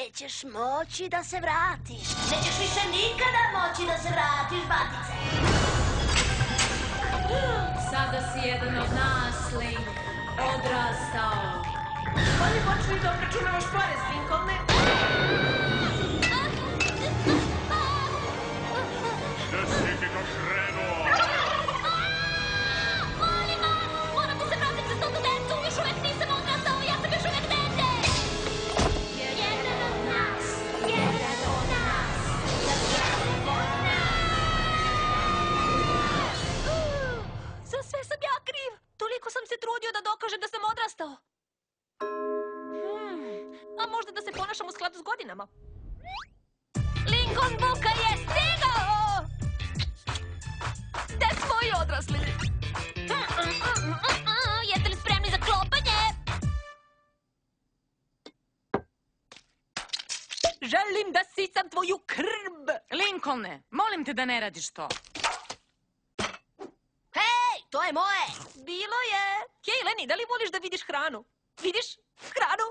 Nećeš moći da se vratiš. Nećeš više nikada moći da se vratiš, batice. Sada si jedan od nas, Link. Odrastao. Bolje počni da obračunavaš porez, trudio da dokažem da sam odrastao. Hmm, a možda da se ponašam u skladu s godinama. Lincoln Buka je stigao! Gde smo i odrasli? Jeste li spremni za klopanje? Želim da sisam tvoju krv! Lincolne, molim te da ne radiš to. Hej, to je moje. Bilo je. Hej, da li voliš da vidiš hranu? Vidiš hranu?